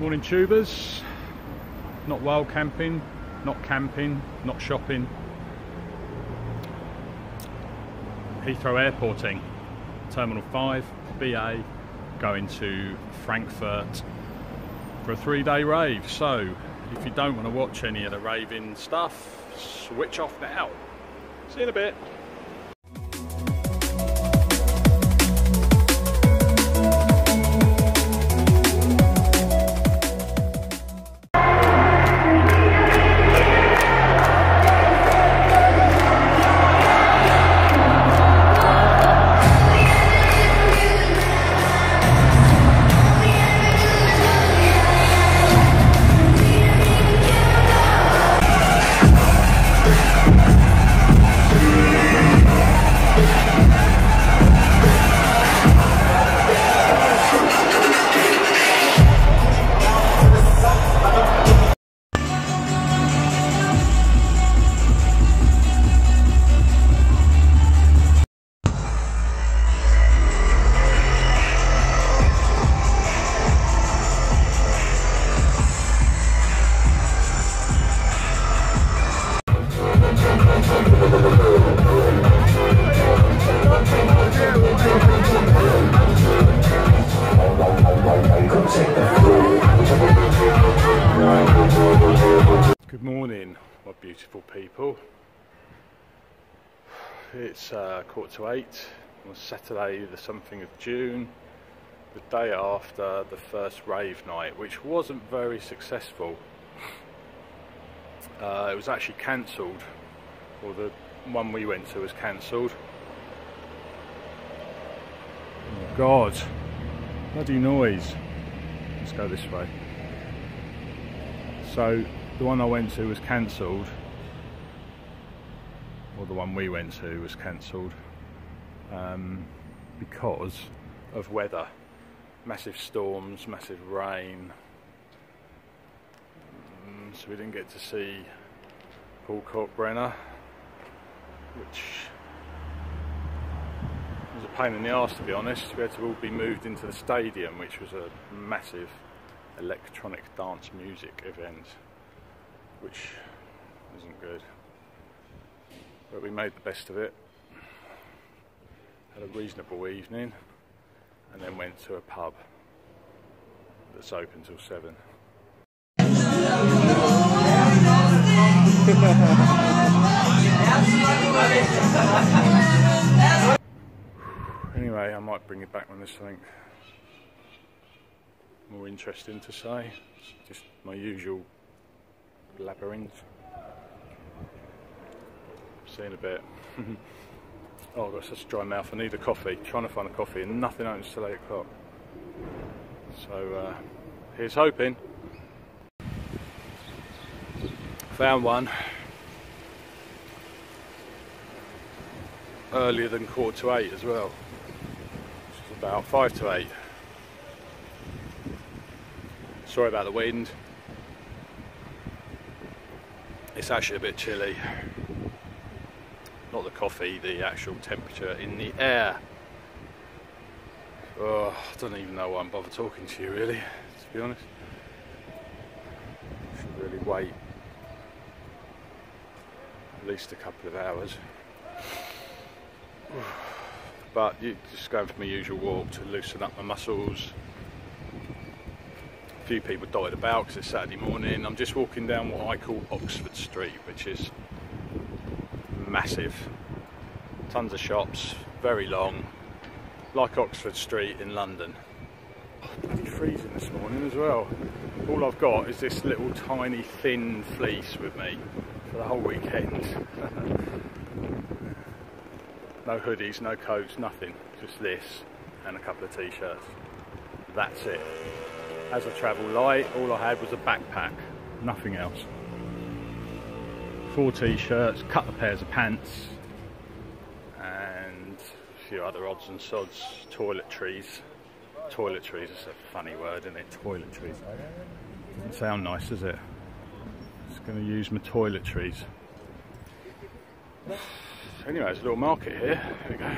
Morning tubers, not wild camping, not camping, not shopping. Heathrow Airporting, Terminal 5, BA, going to Frankfurt for a three day rave. So, if you don't want to watch any of the raving stuff, switch off now. See you in a bit. It's uh, quarter to eight on Saturday, the something of June, the day after the first rave night, which wasn't very successful. Uh, it was actually cancelled, or the one we went to was cancelled. Oh God, bloody noise. Let's go this way. So the one I went to was cancelled, or the one we went to was cancelled um, because of weather. Massive storms, massive rain. Mm, so we didn't get to see Paul Kalkbrenner, which was a pain in the arse to be honest. We had to all be moved into the stadium, which was a massive electronic dance music event, which isn't good. But we made the best of it. Had a reasonable evening, and then went to a pub that's open till seven. anyway, I might bring it back when there's something more interesting to say. Just my usual labyrinth. See in a bit. oh, I've got such a dry mouth. I need a coffee. Trying to find a coffee, and nothing opens till eight o'clock. So uh, here's hoping. Found one earlier than quarter to eight as well. Which is about five to eight. Sorry about the wind. It's actually a bit chilly. Not the coffee, the actual temperature in the air. Oh, I don't even know why I'm bothered talking to you really, to be honest. Should really wait at least a couple of hours. But you just going for my usual walk to loosen up my muscles. A few people dotted about because it's Saturday morning. I'm just walking down what I call Oxford Street, which is massive. Tons of shops, very long, like Oxford Street in London. Bloody freezing this morning as well. All I've got is this little tiny thin fleece with me for the whole weekend. no hoodies, no coats, nothing. Just this and a couple of t-shirts. That's it. As I travel light, all I had was a backpack, nothing else. Four t-shirts, couple of pairs of pants, and a few other odds and sods, toiletries. Toiletries is a funny word, isn't it? Toiletries. Doesn't sound nice, does it? Just going to use my toiletries. Anyway, there's a little market here. There we go.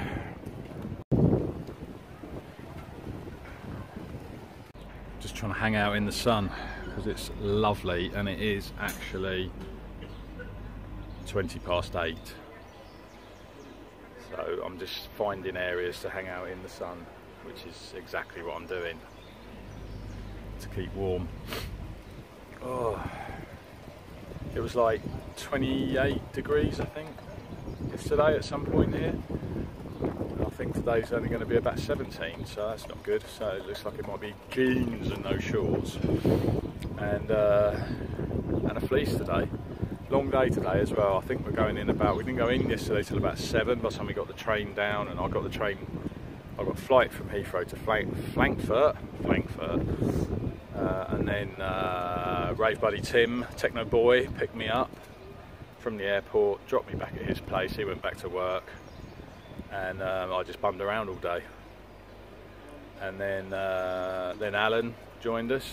Just trying to hang out in the sun because it's lovely and it is actually 20 past 8 so I'm just finding areas to hang out in the sun which is exactly what I'm doing. To keep warm. Oh. It was like 28 degrees I think yesterday at some point here. I think today's only going to be about 17 so that's not good. So it looks like it might be jeans and no shorts. And uh, and a fleece today long day today as well I think we're going in about we didn't go in yesterday till about 7 by the time we got the train down and I got the train I got flight from Heathrow to Flank, Frankfurt Frankfurt uh, and then uh, rave buddy Tim Techno Boy picked me up from the airport dropped me back at his place he went back to work and um, I just bummed around all day. And then uh, then Alan joined us,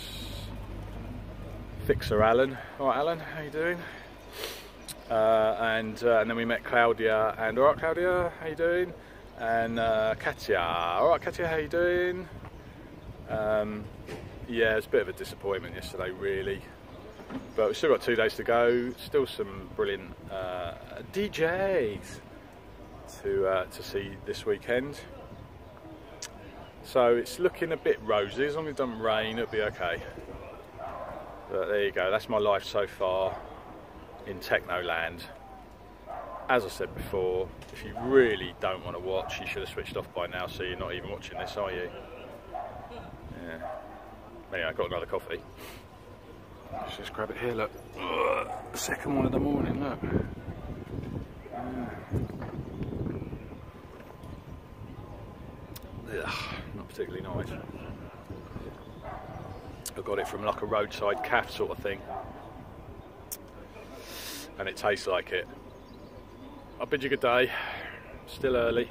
Fixer Alan. All right, Alan, how you doing? Uh, and uh, and then we met Claudia and all right, Claudia, how you doing? And uh, Katya, all right, Katya, how you doing? Um, yeah, it's a bit of a disappointment yesterday, really. But we've still got two days to go. Still some brilliant uh, DJs to uh, to see this weekend. So it's looking a bit rosy. As long as it doesn't rain, it'll be okay. But there you go. That's my life so far in Technoland. As I said before, if you really don't want to watch, you should have switched off by now. So you're not even watching this, are you? Yeah. Anyway, I got another coffee. Let's just grab it here. Look, second one of the morning. Look. Ugh, not particularly nice. I got it from like a roadside calf sort of thing. And it tastes like it. I bid you good day. Still early.